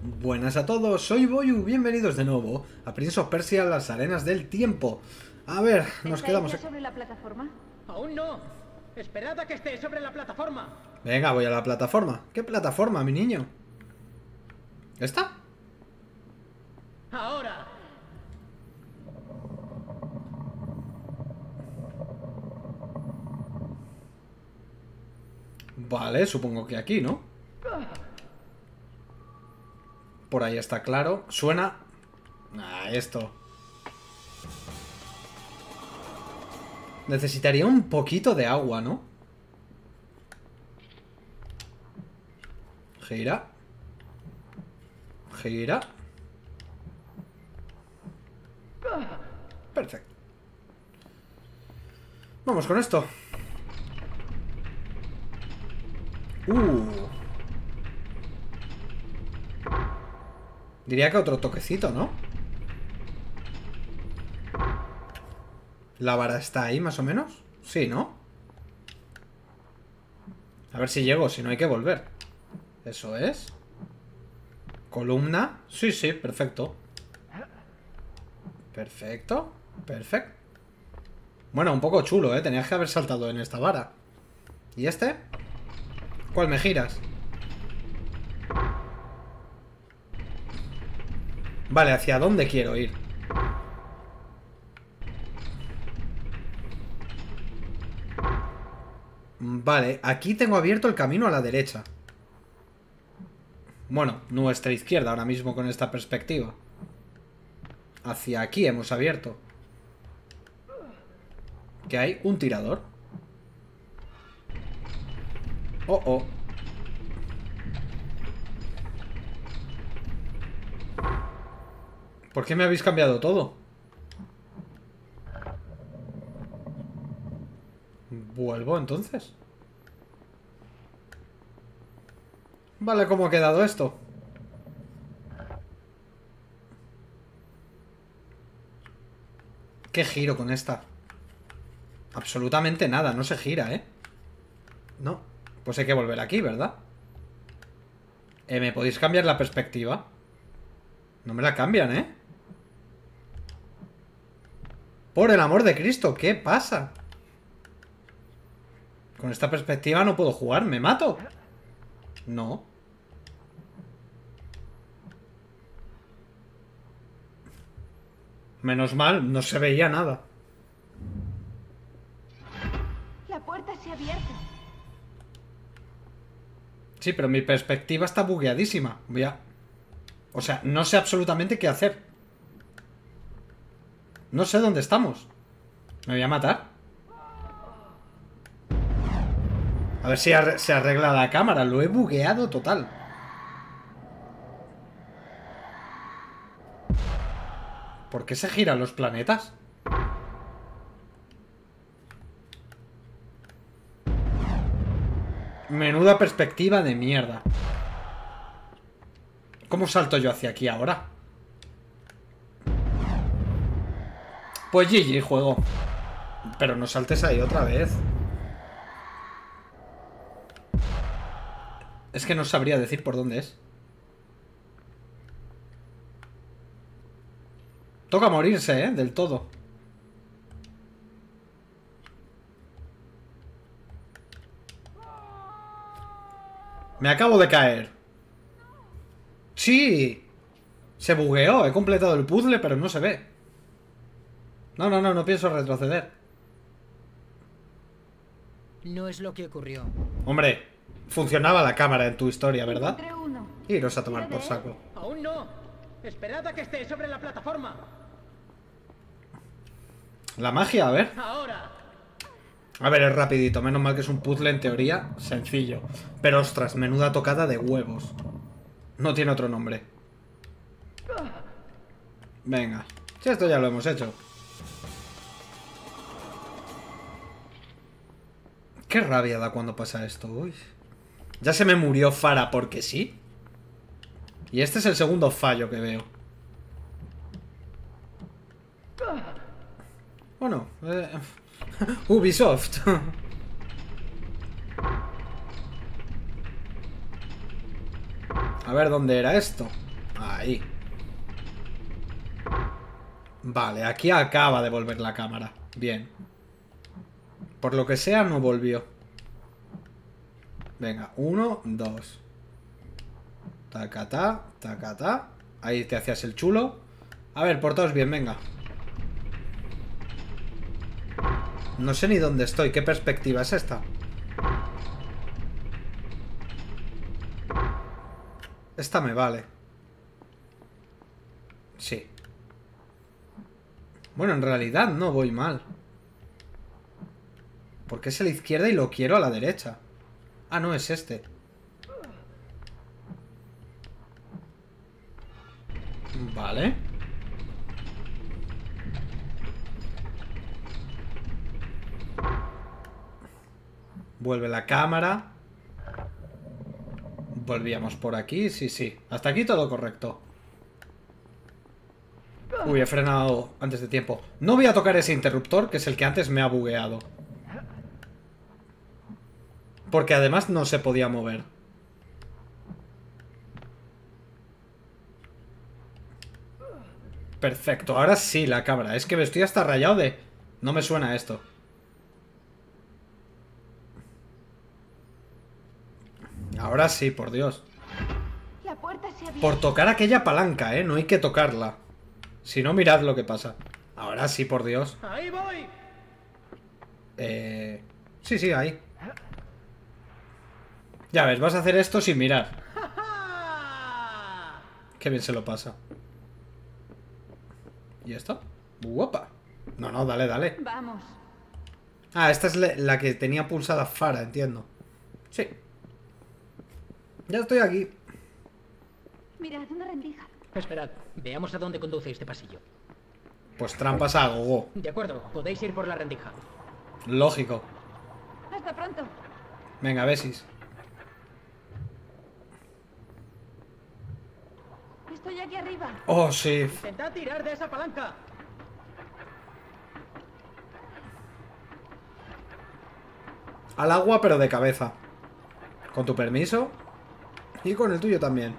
Buenas a todos, soy Boyu, bienvenidos de nuevo a Prince of Persia, las arenas del tiempo. A ver, nos ¿Estáis quedamos... ya sobre la plataforma? Aún no. Esperad a que esté sobre la plataforma. Venga, voy a la plataforma. ¿Qué plataforma, mi niño? ¿Esta? Ahora. Vale, supongo que aquí, ¿no? Por ahí está claro. Suena... Ah, esto. Necesitaría un poquito de agua, ¿no? Gira. Gira. Perfecto. Vamos con esto. Uh. Diría que otro toquecito, ¿no? La vara está ahí, más o menos. Sí, ¿no? A ver si llego, si no hay que volver. Eso es. Columna. Sí, sí, perfecto. Perfecto. Perfecto. Bueno, un poco chulo, ¿eh? Tenías que haber saltado en esta vara. ¿Y este? ¿Cuál me giras? Vale, ¿hacia dónde quiero ir? Vale, aquí tengo abierto el camino a la derecha. Bueno, nuestra izquierda ahora mismo con esta perspectiva. Hacia aquí hemos abierto. Que hay un tirador. Oh, oh. ¿Por qué me habéis cambiado todo? ¿Vuelvo entonces? Vale, ¿cómo ha quedado esto? ¿Qué giro con esta? Absolutamente nada, no se gira, ¿eh? No, pues hay que volver aquí, ¿verdad? Eh, ¿Me podéis cambiar la perspectiva? No me la cambian, ¿eh? Por el amor de Cristo, ¿qué pasa? Con esta perspectiva no puedo jugar, ¿me mato? No. Menos mal, no se veía nada. La puerta se ha abierto. Sí, pero mi perspectiva está bugueadísima. Voy a... O sea, no sé absolutamente qué hacer. No sé dónde estamos. ¿Me voy a matar? A ver si se arregla la cámara. Lo he bugueado total. ¿Por qué se giran los planetas? Menuda perspectiva de mierda. ¿Cómo salto yo hacia aquí ahora? Pues GG, juego. Pero no saltes ahí otra vez. Es que no sabría decir por dónde es. Toca morirse, ¿eh? Del todo. Me acabo de caer. Sí. Se bugueó. He completado el puzzle, pero no se ve. No, no, no, no pienso retroceder. No es lo que ocurrió. Hombre, funcionaba la cámara en tu historia, ¿verdad? Uno. Iros a tomar por saco. Aún no. Esperad a que esté sobre la plataforma. La magia, a ver. Ahora. A ver, es rapidito. Menos mal que es un puzzle en teoría sencillo. Pero ostras, menuda tocada de huevos. No tiene otro nombre. Venga. Si esto ya lo hemos hecho. Qué rabia da cuando pasa esto. Uy. Ya se me murió Fara porque sí. Y este es el segundo fallo que veo. Bueno, eh, Ubisoft. A ver dónde era esto. Ahí. Vale, aquí acaba de volver la cámara. Bien. Por lo que sea, no volvió. Venga, uno, dos. Tacatá, tacatá. Ahí te hacías el chulo. A ver, portaos bien, venga. No sé ni dónde estoy. ¿Qué perspectiva es esta? Esta me vale. Sí. Bueno, en realidad no voy mal. Porque es a la izquierda y lo quiero a la derecha. Ah, no, es este. Vale. Vuelve la cámara. Volvíamos por aquí, sí, sí. Hasta aquí todo correcto. Uy, he frenado antes de tiempo. No voy a tocar ese interruptor, que es el que antes me ha bugueado. Porque además no se podía mover. Perfecto, ahora sí la cabra. Es que me estoy hasta rayado de... No me suena esto. Ahora sí, por Dios. La puerta se ha abierto. Por tocar aquella palanca, ¿eh? No hay que tocarla. Si no, mirad lo que pasa. Ahora sí, por Dios. ¡Ahí voy! Eh... Sí, sí, ahí. Ya ves, vas a hacer esto sin mirar. ¡Ja, ja! Qué bien se lo pasa. ¿Y esto? Guapa. No, no, dale, dale. Vamos. Ah, esta es la la que tenía pulsada Fara, entiendo. Sí. Ya estoy aquí. Mirad, una rendija. Esperad, veamos a dónde conduce este pasillo. Pues trampas a gogo. De acuerdo, podéis ir por la rendija. Lógico. Hasta pronto. Venga, besis. Estoy aquí arriba. Oh, sí. Intentad tirar de esa palanca. Al agua, pero de cabeza. Con tu permiso. Y con el tuyo también.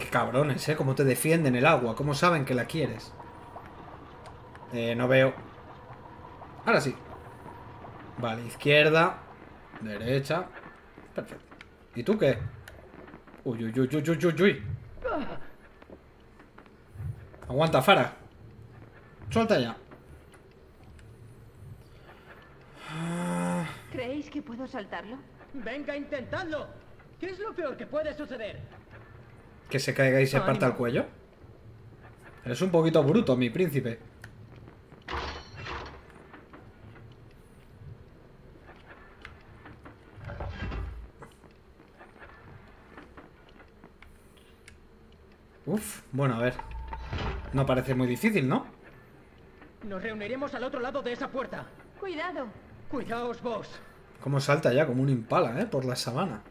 Qué cabrones, ¿eh? Cómo te defienden el agua. Cómo saben que la quieres. Eh, no veo. Ahora sí. Vale, izquierda. Derecha. Perfecto. ¿Y tú qué? Uy, uy, uy, uy, uy, uy, uy. Aguanta, Fara. Suelta ya. ¿Creéis que puedo saltarlo? Venga, intentadlo. ¿Qué es lo peor que puede suceder? Que se caiga y se parta el cuello. Eres un poquito bruto, mi príncipe. Uf, bueno, a ver. No parece muy difícil, ¿no? Nos reuniremos al otro lado de esa puerta. Cuidado. Cuidaos vos. Como salta ya, como un impala, ¿eh? Por la sabana.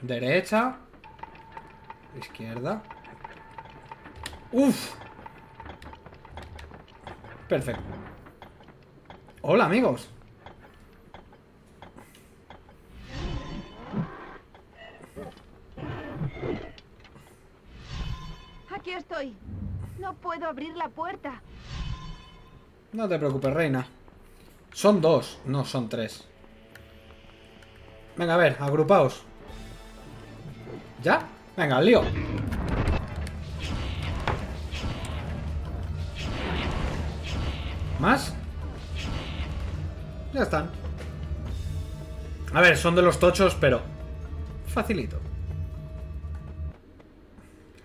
Derecha. Izquierda. ¡Uf! Perfecto. Hola, amigos. No puedo abrir la puerta. No te preocupes, reina. Son dos, no son tres. Venga, a ver, agrupaos. ¿Ya? Venga, lío. ¿Más? Ya están. A ver, son de los tochos, pero... Facilito.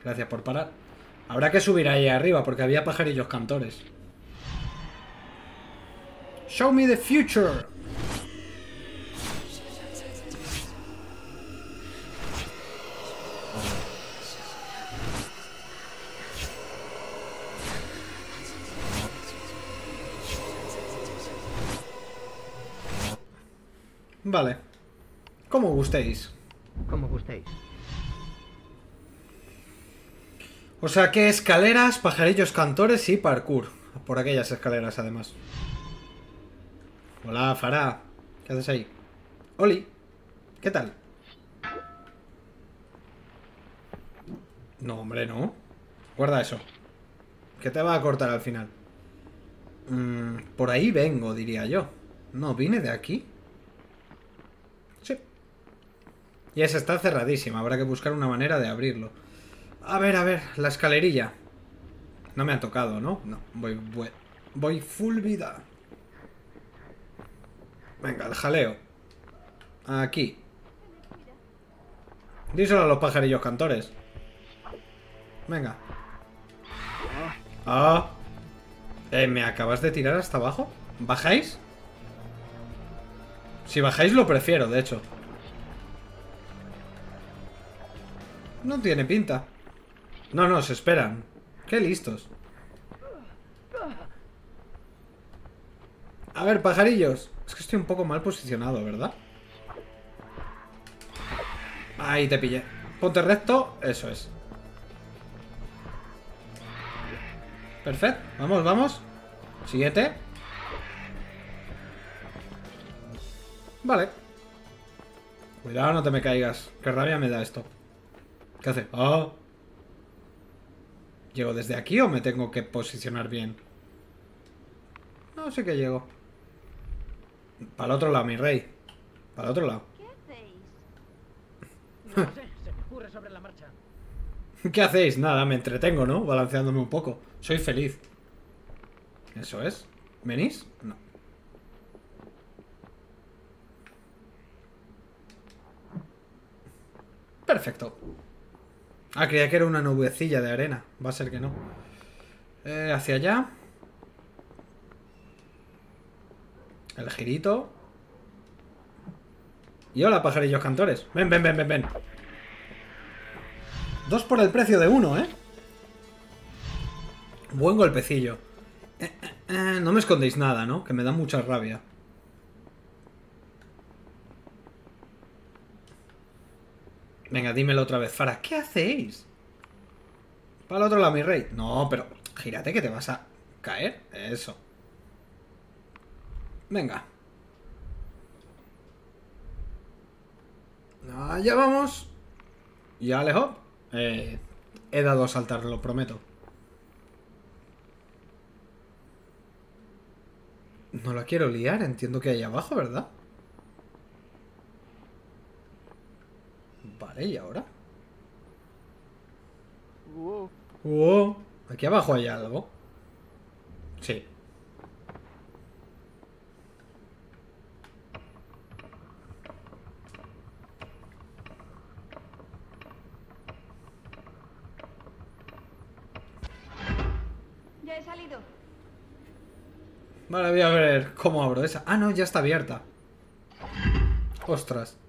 Gracias por parar. Habrá que subir ahí arriba porque había pajarillos cantores. Show me the future. Vale. Como gustéis. Como gustéis. O sea que escaleras, pajarillos cantores y parkour. Por aquellas escaleras, además. Hola, Farah. ¿Qué haces ahí? Oli, ¿qué tal? No, hombre, no. Guarda eso. Que te va a cortar al final. Mm, por ahí vengo, diría yo. No, vine de aquí. Sí. Y esa está cerradísima. Habrá que buscar una manera de abrirlo. A ver, a ver, la escalerilla. No me ha tocado, ¿no? No, voy, voy, voy full vida. Venga, el jaleo. Aquí. Díselo a los pajarillos cantores. Venga. Ah. Eh, ¿Me acabas de tirar hasta abajo? ¿Bajáis? Si bajáis lo prefiero, de hecho. No tiene pinta. No, no, se esperan. Qué listos. A ver, pajarillos. Es que estoy un poco mal posicionado, ¿verdad? Ahí te pillé. Ponte recto. Eso es. Perfecto. Vamos, vamos. Siguiente. Vale. Cuidado, no te me caigas. Qué rabia me da esto. ¿Qué hace? ¡Oh! ¿Llego desde aquí o me tengo que posicionar bien? No sé que llego. Para el otro lado, mi rey. Para el otro lado. ¿Qué hacéis? No lo sé, se me ocurre sobre la marcha. ¿Qué hacéis? Nada, me entretengo, ¿no? Balanceándome un poco. Soy feliz. Eso es. ¿Venís? No. Perfecto. Ah, creía que era una nubecilla de arena. Va a ser que no. Eh, hacia allá. El girito. Y hola, pajarillos cantores. Ven, ven, ven, ven, ven. Dos por el precio de uno, ¿eh? Buen golpecillo. Eh, eh, no me escondéis nada, ¿no? Que me da mucha rabia. Venga, dímelo otra vez. Fara, ¿qué hacéis? Para el otro lado, mi rey. No, pero gírate que te vas a caer. Eso. Venga. Allá vamos. Ya alejo. Eh, he dado a saltar, lo prometo. No la quiero liar, entiendo que hay abajo, ¿verdad? Vale, ¿y ahora? Wow. Aquí abajo hay algo. Sí. Ya he salido. Vale, voy a ver cómo abro esa. Ah, no, ya está abierta. Ostras.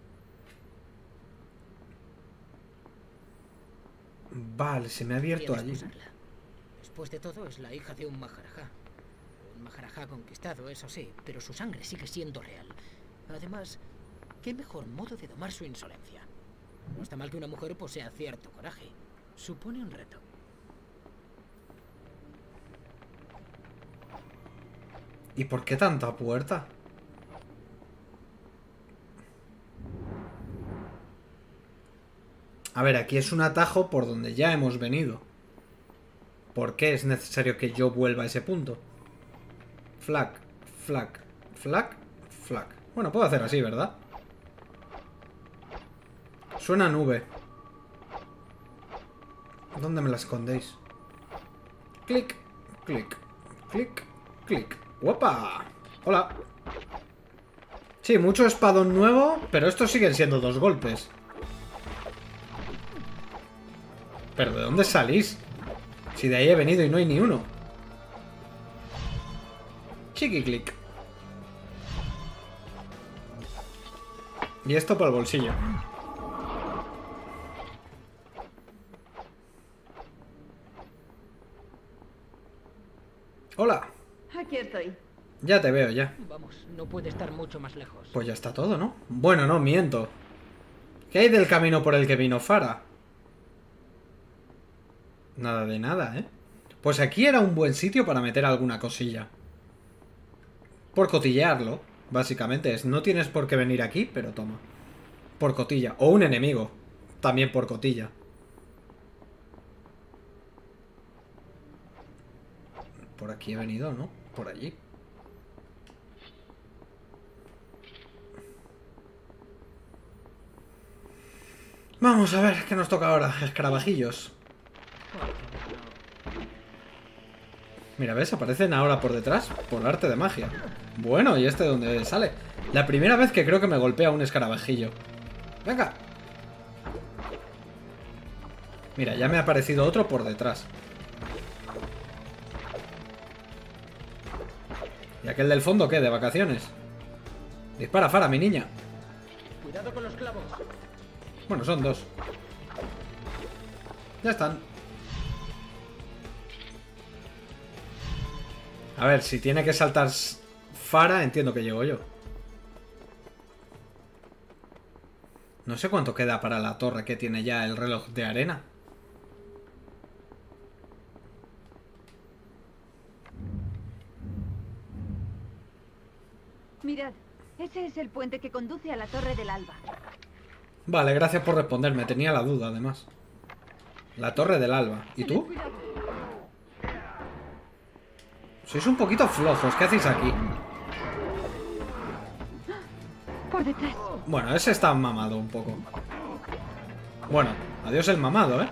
Vale, se me ha abierto allí. Después de todo, es la hija de un Maharaja. Un Maharaja conquistado, eso sí, pero su sangre sigue siendo real. Además, ¿qué mejor modo de domar su insolencia? No está mal que una mujer posea cierto coraje. Supone un reto. ¿Y por qué tanta puerta? A ver, aquí es un atajo por donde ya hemos venido. ¿Por qué es necesario que yo vuelva a ese punto? Flag, flag, flag, flag. Bueno, puedo hacer así, ¿verdad? Suena nube. ¿Dónde me la escondéis? Clic, clic, clic, clic. ¡Guapa! Hola. Sí, mucho espadón nuevo, pero estos siguen siendo dos golpes. ¿Pero de dónde salís? Si de ahí he venido y no hay ni uno. Chiqui clic. Y esto para el bolsillo. Hola. Aquí estoy. Ya te veo, ya. Vamos, no puede estar mucho más lejos. Pues ya está todo, ¿no? Bueno, no, miento. ¿Qué hay del camino por el que vino Fara? Nada de nada, ¿eh? Pues aquí era un buen sitio para meter alguna cosilla. Por cotillearlo, básicamente. Es, no tienes por qué venir aquí, pero toma. Por cotilla. O un enemigo. También por cotilla. Por aquí he venido, ¿no? Por allí. Vamos a ver qué nos toca ahora, escarabajillos. Mira, ¿ves? Aparecen ahora por detrás por arte de magia. Bueno, ¿y este de dónde sale? La primera vez que creo que me golpea un escarabajillo. Venga. Mira, ya me ha aparecido otro por detrás. ¿Y aquel del fondo qué? ¿De vacaciones? Dispara, Fara, mi niña. Cuidado con los clavos. Bueno, son dos. Ya están. A ver, si tiene que saltar Fara, entiendo que llego yo. No sé cuánto queda para la torre que tiene ya el reloj de arena. Mirad, ese es el puente que conduce a la Torre del Alba. Vale, gracias por responderme. Tenía la duda, además. La torre del alba. ¿Y tú? Sois un poquito flojos. ¿Qué hacéis aquí? Por detrás. Bueno, ese está mamado un poco. Bueno, adiós el mamado, ¿eh?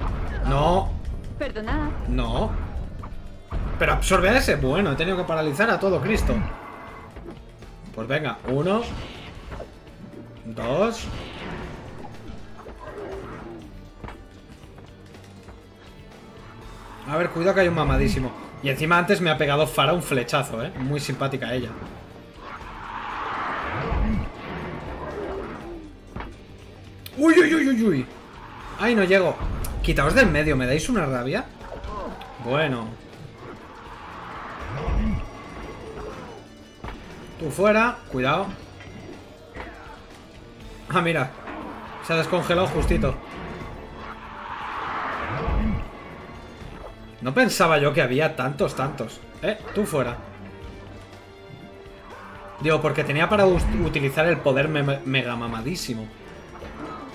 No, Perdonad. no. Pero absorbe a ese. Bueno, he tenido que paralizar a todo Cristo. Pues venga, uno. Dos. A ver, cuidado que hay un mamadísimo. Y encima antes me ha pegado Fara un flechazo, ¿eh? Muy simpática ella. Uy, uy, uy, uy, uy. Ay, no llego. Quitaos del medio, ¿me dais una rabia? Bueno. Tú fuera, cuidado. Ah, mira. Se ha descongelado justito. No pensaba yo que había tantos, tantos. Eh, tú fuera. Digo, porque tenía para utilizar el poder me- mega mamadísimo.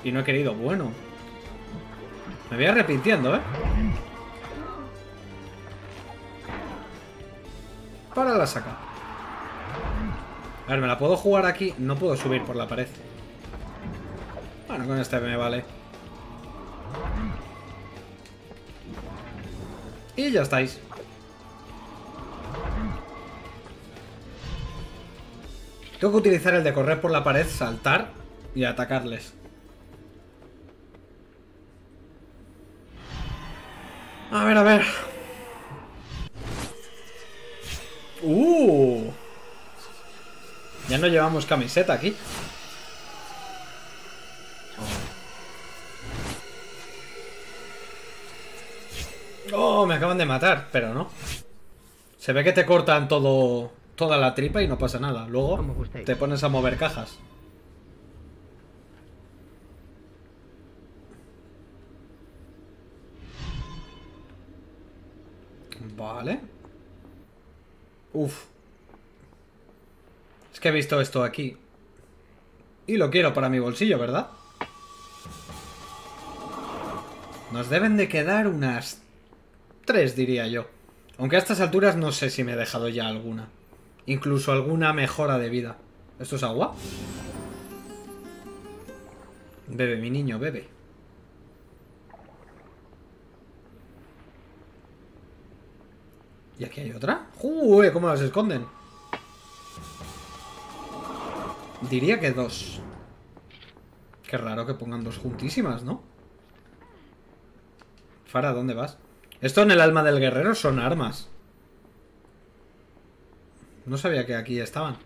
Y no he querido. Bueno. Me voy arrepintiendo, ¿eh? Para la saca. A ver, ¿me la puedo jugar aquí? No puedo subir por la pared. Bueno, con este me vale. Y ya estáis. Tengo que utilizar el de correr por la pared, saltar y atacarles. A ver, a ver. ¡Uh! Ya no llevamos camiseta aquí. Oh, me acaban de matar, pero no. Se ve que te cortan todo, toda la tripa y no pasa nada. Luego te pones a mover cajas. Vale. Uf. Es que he visto esto aquí. Y lo quiero para mi bolsillo, ¿verdad? Nos deben de quedar unas tres, diría yo. Aunque a estas alturas no sé si me he dejado ya alguna. Incluso alguna mejora de vida. ¿Esto es agua? Bebe, mi niño, bebe. ¿Y aquí hay otra? ¡Uy! ¿Cómo las esconden? Diría que dos. Qué raro que pongan dos juntísimas, ¿no? Fara, ¿dónde vas? Esto en el alma del guerrero son armas. No sabía que aquí estaban.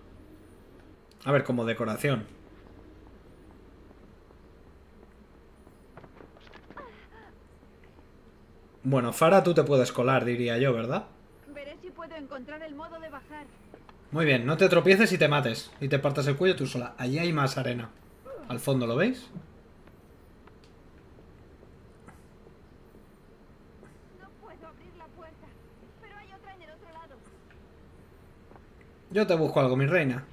A ver, como decoración. Bueno, Fara, tú te puedes colar, diría yo, ¿verdad? Veré si puedo encontrar el modo de bajar. Muy bien, no te tropieces y te mates. Y te partas el cuello tú sola. Allí hay más arena. Al fondo, ¿lo veis? Yo te busco algo, mi reina.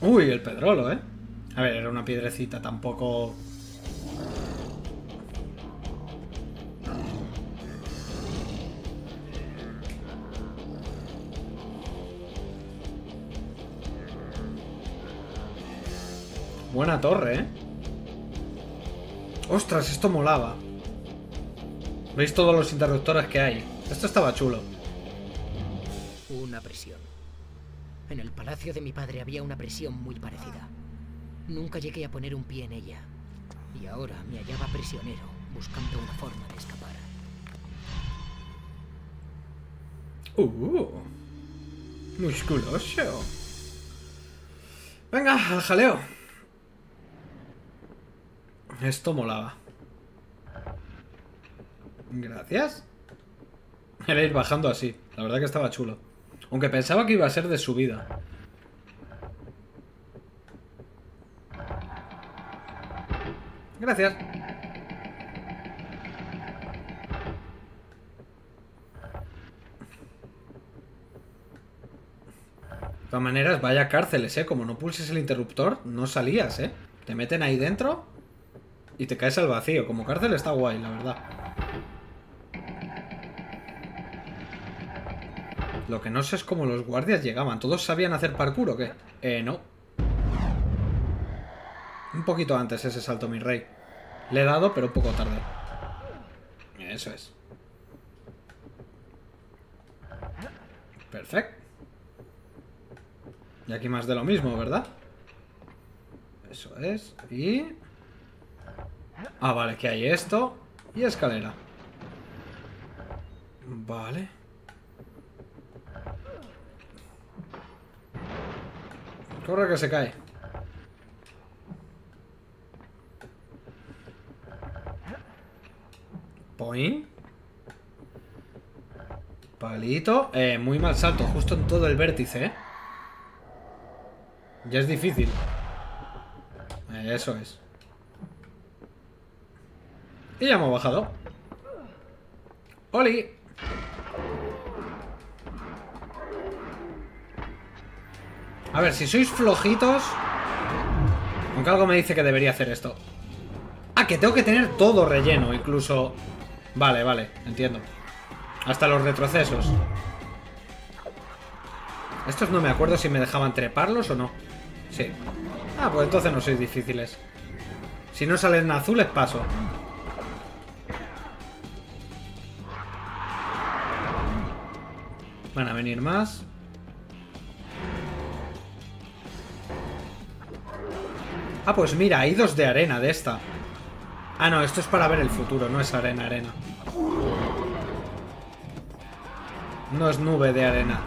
Uy, el pedrolo, ¿eh? A ver, era una piedrecita tampoco Buena torre, ¿eh? Ostras, esto molaba. ¿Veis todos los interruptores que hay? Esto estaba chulo. Una prisión. En el palacio de mi padre había una prisión muy parecida. Nunca llegué a poner un pie en ella. Y ahora me hallaba prisionero, buscando una forma de escapar. Uh, musculoso. Venga, al jaleo. Esto molaba. Gracias. Era ir bajando así. La verdad que estaba chulo. Aunque pensaba que iba a ser de subida. Gracias. De todas maneras, vaya cárceles, ¿eh? Como no pulses el interruptor, no salías, ¿eh? Te meten ahí dentro y te caes al vacío. Como cárcel está guay, la verdad. Lo que no sé es cómo los guardias llegaban. ¿Todos sabían hacer parkour o qué? Eh, no. Un poquito antes ese salto, mi rey. Le he dado, pero un poco tarde. Eso es. Perfecto. Y aquí más de lo mismo, ¿verdad? Eso es. Y... Ah, vale, que hay esto. Y escalera. Vale. Corre que se cae. Point. Palito. Eh, muy mal salto, justo en todo el vértice, ¿eh? Ya es difícil. Eso es. Y ya hemos bajado. ¡Oli! A ver, si sois flojitos... Aunque algo me dice que debería hacer esto. Ah, que tengo que tener todo relleno, incluso... Vale, vale, entiendo. Hasta los retrocesos. Estos no me acuerdo si me dejaban treparlos o no. Sí. Ah, pues entonces no sois difíciles. Si no salen azules, paso. Van a venir más. Ah, pues mira, hay dos de arena de esta. Ah, no, esto es para ver el futuro, no es arena, arena. No es nube de arena.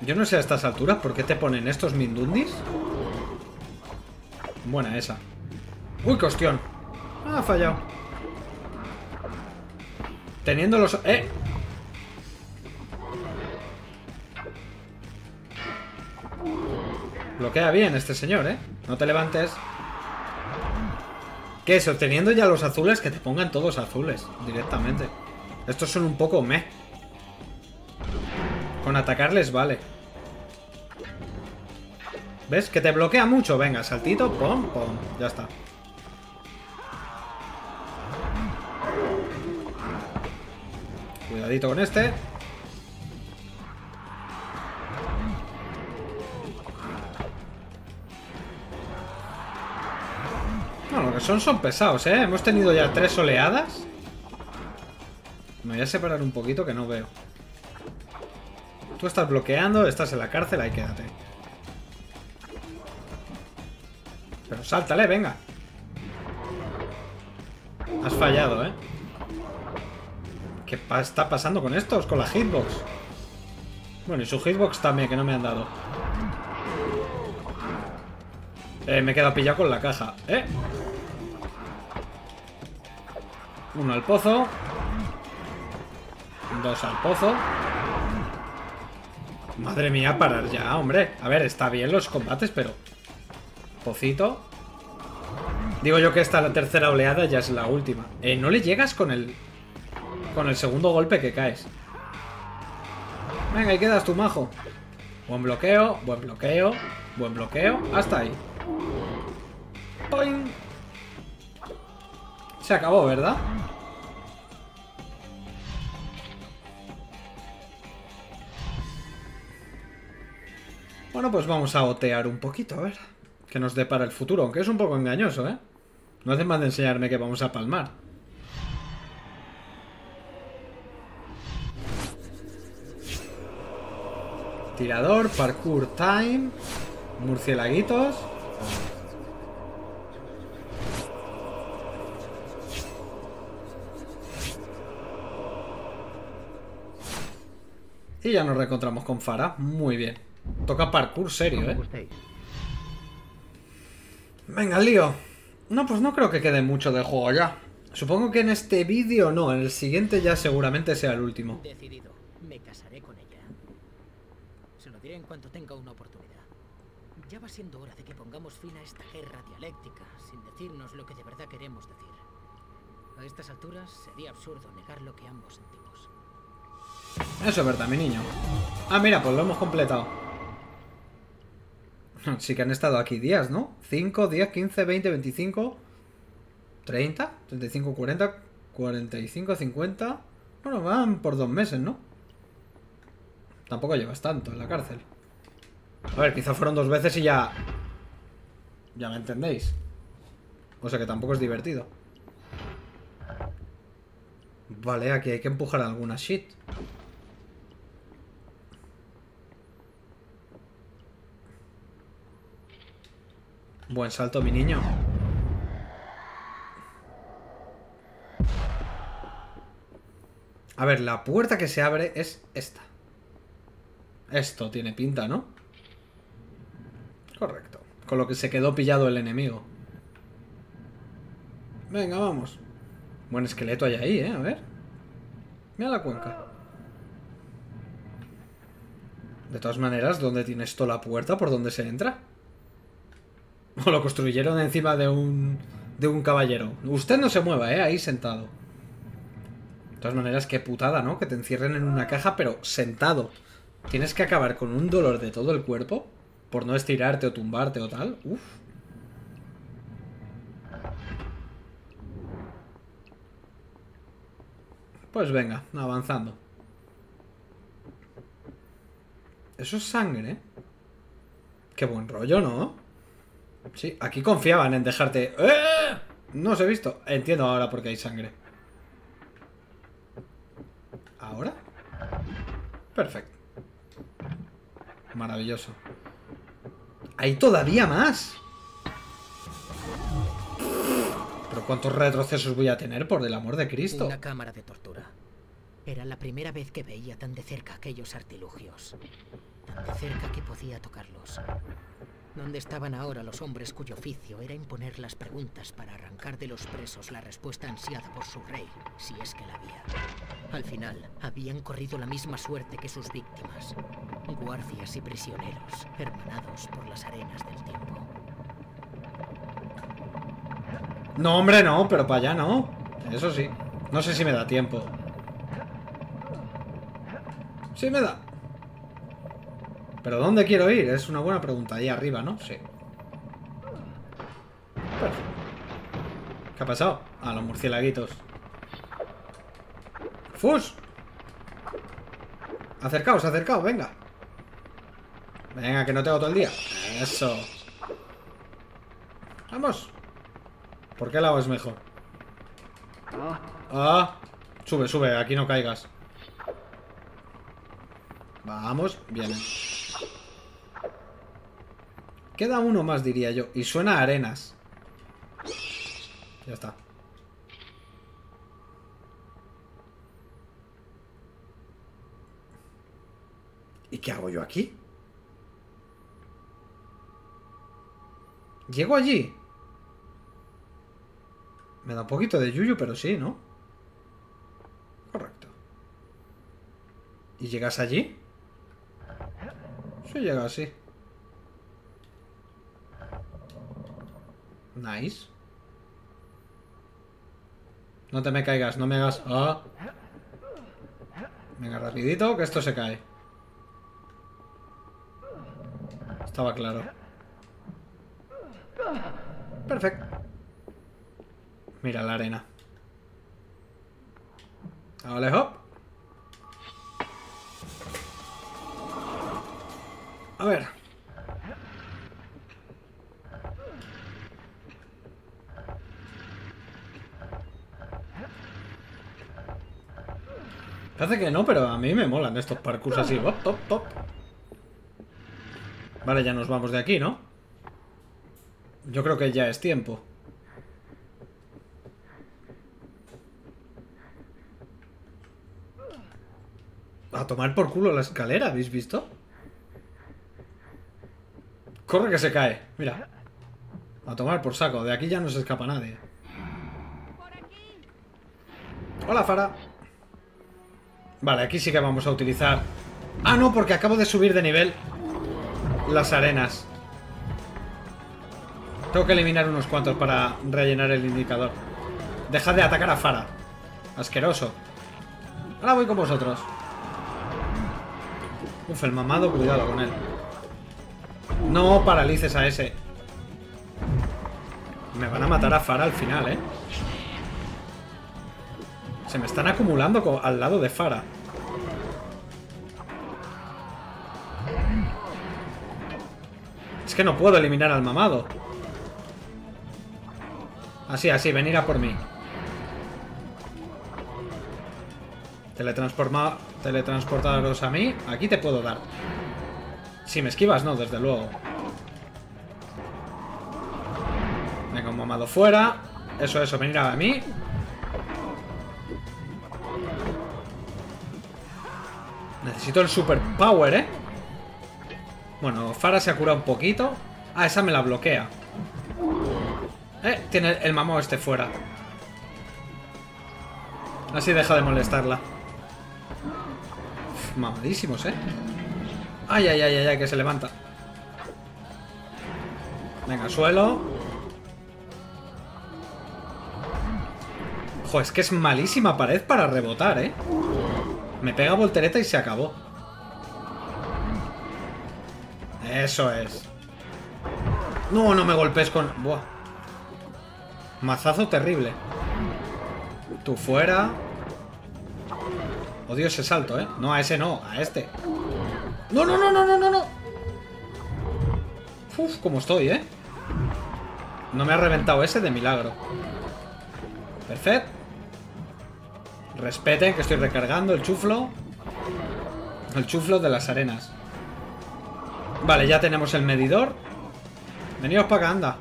Yo no sé a estas alturas por qué te ponen estos mindundis. Buena esa. Uy, cuestión. Ah, ha fallado. Teniendo los... ¡Eh! Bloquea bien este señor, ¿eh? No te levantes. ¿Qué es? Obteniendo ya los azules, que te pongan todos azules directamente. Estos son un poco meh. Con atacarles vale. ¿Ves? Que te bloquea mucho. Venga, saltito, pom, pom. Ya está. Con este. No, lo que son son pesados, ¿eh? Hemos tenido ya tres oleadas. Me voy a separar un poquito que no veo. Tú estás bloqueando, estás en la cárcel, ahí quédate. Pero sáltale, venga. Has fallado, ¿eh? ¿Qué está pasando con estos? Con la hitbox. Bueno, y su hitbox también, que no me han dado. Eh, me he quedado pillado con la caja. ¿Eh? Uno al pozo. Dos al pozo. Madre mía, parar ya, hombre. A ver, está bien los combates, pero... Pocito. Digo yo que esta la tercera oleada ya es la última. Eh, no le llegas con el... Con el segundo golpe que caes. Venga, y quedas tu majo. Buen bloqueo, buen bloqueo, buen bloqueo. Hasta ahí. ¡Poing! Se acabó, ¿verdad? Bueno, pues vamos a otear un poquito, a ver. Que nos depara el futuro, aunque es un poco engañoso, ¿eh? No hace más de enseñarme que vamos a palmar. Tirador, parkour time, murcielaguitos. Y ya nos reencontramos con Farah. Muy bien. Toca parkour serio, ¿eh? gustéis. Venga, lío. No, pues no creo que quede mucho del juego ya. Supongo que en este vídeo no, en el siguiente ya seguramente sea el último. Decidido. Me casaré con ella. Se lo diré en cuanto tenga una oportunidad. Ya va siendo hora de que pongamos fin a esta guerra dialéctica, sin decirnos lo que de verdad queremos decir. A estas alturas sería absurdo negar lo que ambos sentimos. Eso es verdad, mi niño. Ah, mira, pues lo hemos completado. Sí que han estado aquí días, ¿no? 5, 10, 15, 20, 25, 30, 35, 40, 45, 50. Bueno, van por dos meses, ¿no? Tampoco llevas tanto en la cárcel. A ver, quizá fueron dos veces y ya... Ya me entendéis. O sea que tampoco es divertido. Vale, aquí hay que empujar alguna shit. Buen salto, mi niño. A ver, la puerta que se abre es esta. Esto tiene pinta, ¿no? Correcto. Con lo que se quedó pillado el enemigo. Venga, vamos. Buen esqueleto hay ahí, ¿eh? A ver. Mira la cuenca. De todas maneras, ¿dónde tiene esto la puerta por donde se entra? O lo construyeron encima de un... De un caballero. Usted no se mueva, ¿eh? Ahí sentado. De todas maneras, qué putada, ¿no? Que te encierren en una caja, pero sentado. Tienes que acabar con un dolor de todo el cuerpo por no estirarte o tumbarte o tal. Uf. Pues venga, avanzando. Eso es sangre. Qué buen rollo, ¿no? Sí, aquí confiaban en dejarte... ¡Eh! No os he visto. Entiendo ahora por qué hay sangre. ¿Ahora? Perfecto. Maravilloso. ¡Hay todavía más! ¿Pero cuántos retrocesos voy a tener, por el amor de Cristo? Una cámara de tortura. Era la primera vez que veía tan de cerca aquellos artilugios. Tan de cerca que podía tocarlos. ¿Dónde estaban ahora los hombres cuyo oficio era imponer las preguntas para arrancar de los presos la respuesta ansiada por su rey, si es que la había? Al final, habían corrido la misma suerte que sus víctimas. Guardias y prisioneros, hermanados por las arenas del tiempo. No, hombre, no, pero para allá no. Eso sí. No sé si me da tiempo. Sí me da. ¿Pero dónde quiero ir? Es una buena pregunta. Ahí arriba, ¿no? Sí. Perfecto. ¿Qué ha pasado? A los murciélaguitos. ¡Fus! Acercaos, acercaos, venga. Venga, que no tengo todo el día. Eso. Vamos. ¿Por qué lado es mejor? Ah, sube, sube, aquí no caigas. Vamos, viene. Queda uno más, diría yo. Y suena a arenas. Ya está. ¿Y qué hago yo aquí? ¿Llego allí? Me da un poquito de yuyu, pero sí, ¿no? Correcto. ¿Y llegas allí? Sí, llega así. Nice. No te me caigas, no me hagas... Ah. Venga, rapidito, que esto se cae. Estaba claro. Perfecto. Mira la arena. Vale, hop. A ver. Parece que no, pero a mí me molan estos parkours así. Hop, top, top. Vale, ya nos vamos de aquí, ¿no? Yo creo que ya es tiempo. A tomar por culo la escalera, ¿habéis visto? Corre que se cae, mira. A tomar por saco, de aquí ya no se escapa nadie. Hola, Fara. Vale, aquí sí que vamos a utilizar... Ah, no, porque acabo de subir de nivel las arenas. Tengo que eliminar unos cuantos para rellenar el indicador. Dejad de atacar a Fara. Asqueroso. Ahora voy con vosotros. Uf, el mamado, cuidado con él. No paralices a ese. Me van a matar a Fara al final, ¿eh? Se me están acumulando al lado de Fara. Es que no puedo eliminar al mamado. Así, así, venir a por mí. Teletransportaros a mí. Aquí te puedo dar. Si me esquivas, no, desde luego. Venga, un mamado fuera. Eso, eso, venir a mí. Necesito el super power, ¿eh? Bueno, Fara se ha curado un poquito. Ah, esa me la bloquea. Eh, tiene el mamón este fuera. Así deja de molestarla. mamadísimos, ¿eh? Ay, ay, ay, ay, ay, que se levanta. Venga, suelo. Joder, es que es malísima pared para rebotar, ¿eh? Me pega voltereta y se acabó. Eso es. No, no me golpes con... Buah. Mazazo terrible. Tú fuera. Odio ese salto, ¿eh? No, a ese no, a este. No, no, no, no, no, no, no. Uf, como estoy, ¿eh? No me ha reventado ese de milagro. Perfecto. Respeten que estoy recargando el chuflo. El chuflo de las arenas. Vale, ya tenemos el medidor. Venidos para acá, anda.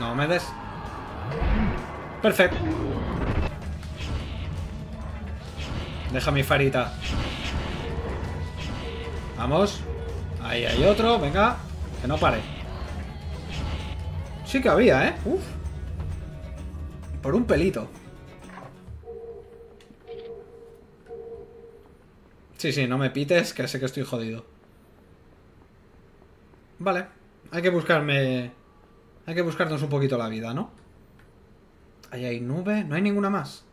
No me des. Perfecto. Deja mi farita. Vamos. Ahí hay otro, venga. Que no pare. Sí que había, ¿eh? Uf. Por un pelito. Sí, sí, no me pites, que sé que estoy jodido. Vale. Hay que buscarme... Hay que buscarnos un poquito la vida, ¿no? Ahí hay nube. No hay ninguna más.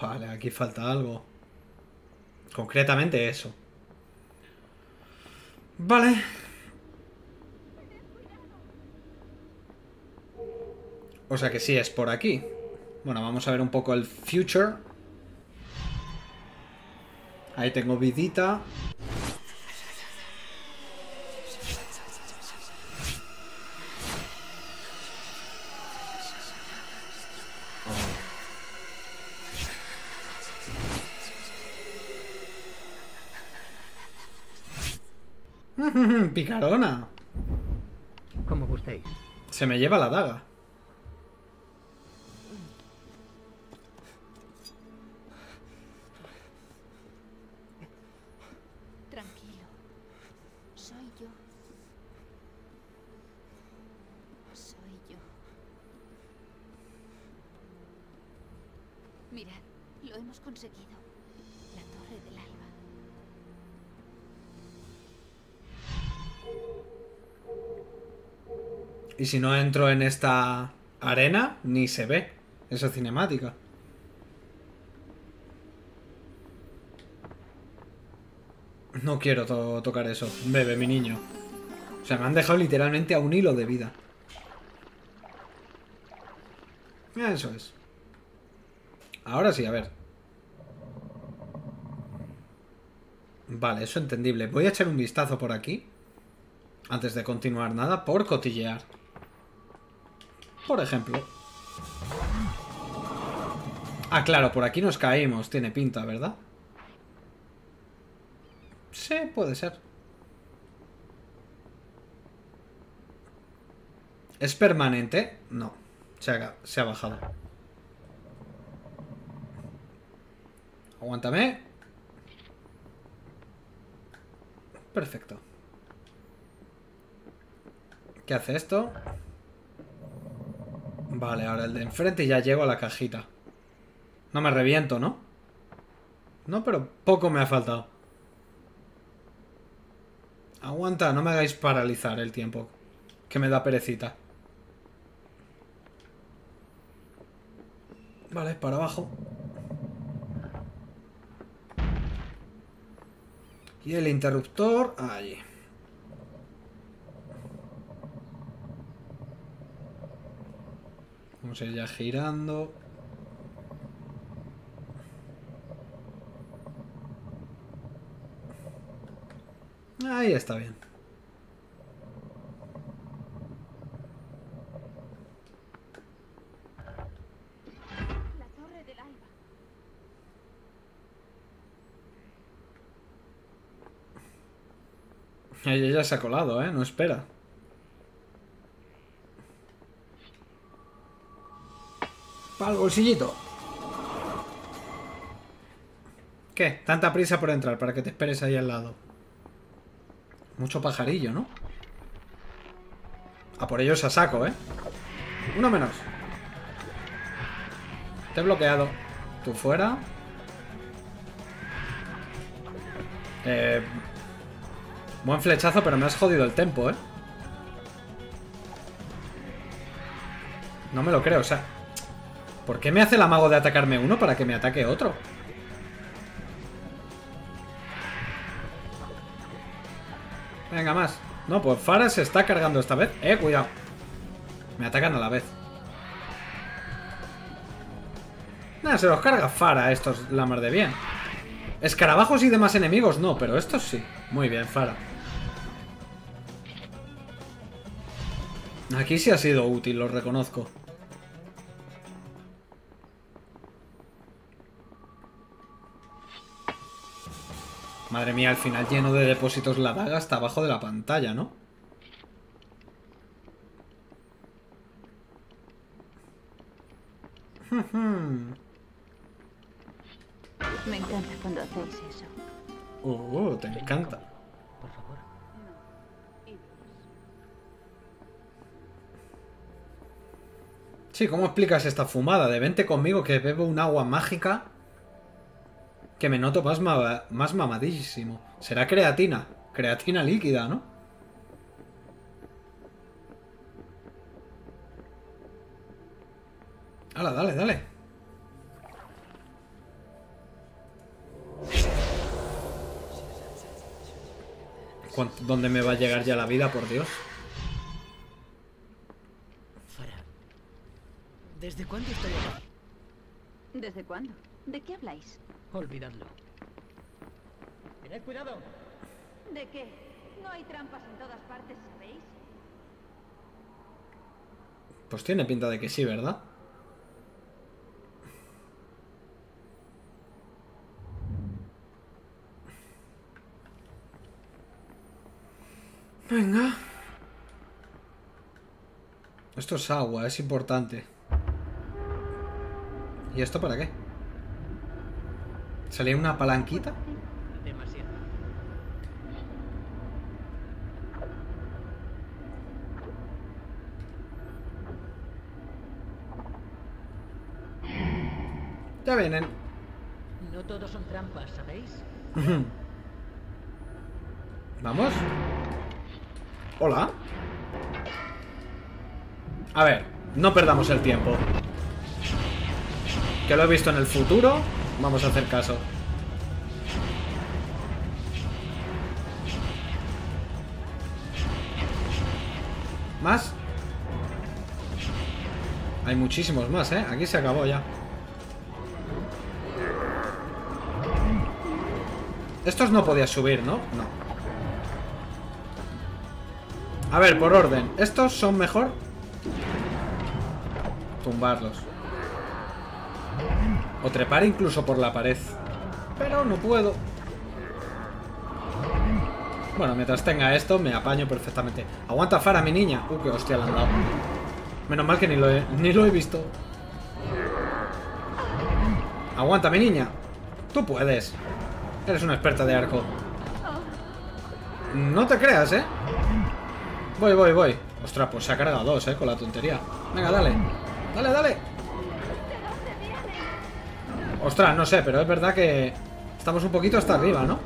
Vale, aquí falta algo. Concretamente eso. Vale. O sea que sí, es por aquí. Bueno, vamos a ver un poco el future. Ahí tengo vidita. Picarona. Como gustéis. Se me lleva la daga. Y si no entro en esta arena, ni se ve esa cinemática. No quiero to- tocar eso. Bebe, mi niño. O sea, me han dejado literalmente a un hilo de vida. Eso es. Ahora sí, a ver. Vale, eso entendible. Voy a echar un vistazo por aquí. Antes de continuar nada, por cotillear. Por ejemplo. Ah, claro, por aquí nos caímos. Tiene pinta, ¿verdad? Sí, puede ser. ¿Es permanente? No. Se ha, se ha bajado. Aguántame. Perfecto. ¿Qué hace esto? Vale, ahora el de enfrente y ya llego a la cajita. No me reviento, ¿no? No, pero poco me ha faltado. Aguanta, no me hagáis paralizar el tiempo. Que me da perecita. Vale, para abajo. Y el interruptor allí. Vamos a ir ya girando. Ahí está bien. Ella ya se ha colado, ¿eh? No espera. Para el bolsillito. ¿Qué? Tanta prisa por entrar para que te esperes ahí al lado. Mucho pajarillo, ¿no? A por ellos a saco, ¿eh? Uno menos. Te he bloqueado. Tú fuera. Eh, Buen flechazo, pero me has jodido el tempo, ¿eh? No me lo creo, o sea... ¿Por qué me hace el amago de atacarme uno para que me ataque otro? Venga, más. No, pues Farah se está cargando esta vez. Eh, cuidado. Me atacan a la vez. Nada, se los carga Farah estos la mar de bien. Escarabajos y demás enemigos no, pero estos sí. Muy bien, Farah. Aquí sí ha sido útil, lo reconozco. Madre mía, al final lleno de depósitos la daga hasta abajo de la pantalla, ¿no? Me encanta cuando hacéis eso. Uh, te encanta. Por favor. Sí, ¿cómo explicas esta fumada? De vente conmigo que bebo un agua mágica que me noto más, ma- más mamadísimo. Será creatina. Creatina líquida, ¿no? Hala, dale, dale. ¿Cuán- ¿Dónde me va a llegar ya la vida, por Dios? ¿Desde cuándo estoy aquí? ¿Desde cuándo? ¿De qué habláis? Olvidadlo. Tened cuidado. ¿De qué? No hay trampas en todas partes, ¿sabéis? Pues tiene pinta de que sí, ¿verdad? Venga. Esto es agua, es importante. ¿Y esto para qué? ¿Salía una palanquita? Demasiado. Ya vienen. No todos son trampas, ¿sabéis? Vamos. Hola. A ver, no perdamos el tiempo. Que lo he visto en el futuro. Vamos a hacer caso. ¿Más? Hay muchísimos más, ¿eh? Aquí se acabó ya. Estos no podía subir, ¿no? No. A ver, por orden. Estos son mejor... Tumbarlos. O trepar incluso por la pared. Pero no puedo. Bueno, mientras tenga esto, me apaño perfectamente. Aguanta, Fara, mi niña. Uh, qué hostia le han dado. Menos mal que ni lo he, ni lo he visto. Aguanta, mi niña. Tú puedes. Eres una experta de arco. No te creas, ¿eh? Voy, voy, voy. Ostras, pues se ha cargado dos, ¿eh? Con la tontería. Venga, dale. Dale, dale. Ostras, no sé, pero es verdad que... Estamos un poquito hasta arriba, ¿no?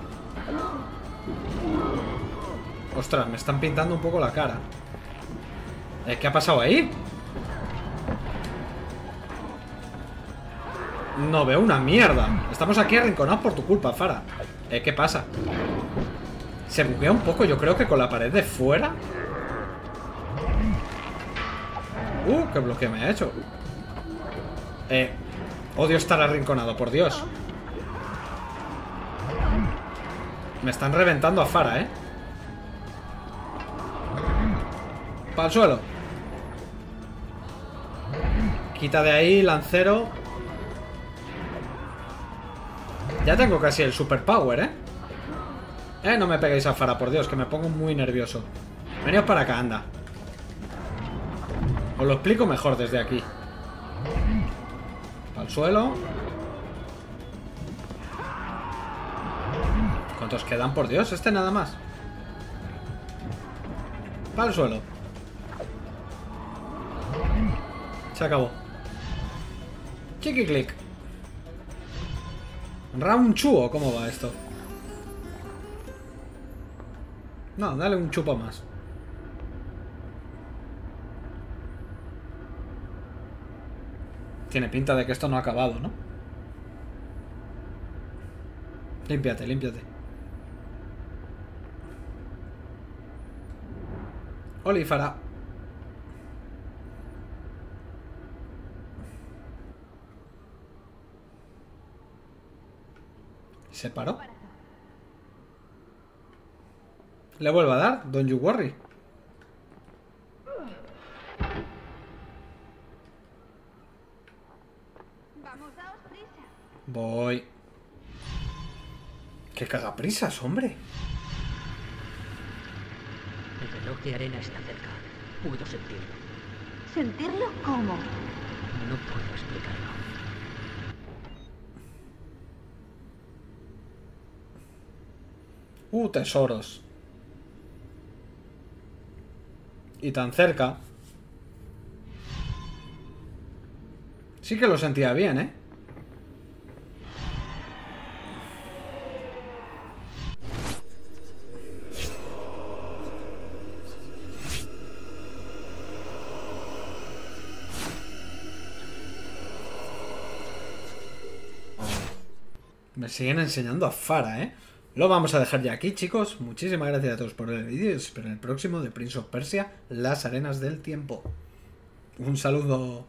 Ostras, me están pintando un poco la cara. Eh, ¿Qué ha pasado ahí? No veo una mierda. Estamos aquí arrinconados por tu culpa, Fara. Eh, ¿qué pasa? Se buguea un poco, yo creo que con la pared de fuera. Uh, qué bloqueo me ha hecho. Eh, odio estar arrinconado, por Dios. Me están reventando a Fara, ¿eh? Para el suelo. Quita de ahí, lancero. Ya tengo casi el superpower, ¿eh? Eh, no me peguéis a Fara, por Dios, que me pongo muy nervioso. Veníos para acá, anda. Os lo explico mejor desde aquí. Al suelo. ¿Cuántos quedan? Por Dios, este nada más. El suelo. Se acabó. Chiqui clic. Round chuo, ¿cómo va esto? No, dale un chupo más. Tiene pinta de que esto no ha acabado, ¿no? Límpiate, límpiate. Olífara. ¿Se paró? Le vuelvo a dar, don't you worry. Cagaprisas, hombre! El reloj de arena está cerca. Puedo sentirlo. ¿Sentirlo cómo? No puedo explicarlo. Uh, tesoros. Y tan cerca. Sí que lo sentía bien, ¿eh? Siguen enseñando a Fara, ¿eh? Lo vamos a dejar ya aquí, chicos. Muchísimas gracias a todos por el vídeo. espero en el próximo de Prince of Persia, Las Arenas del Tiempo. Un saludo.